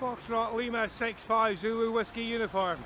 Foxtrot Lima 65 Zulu Whiskey uniform.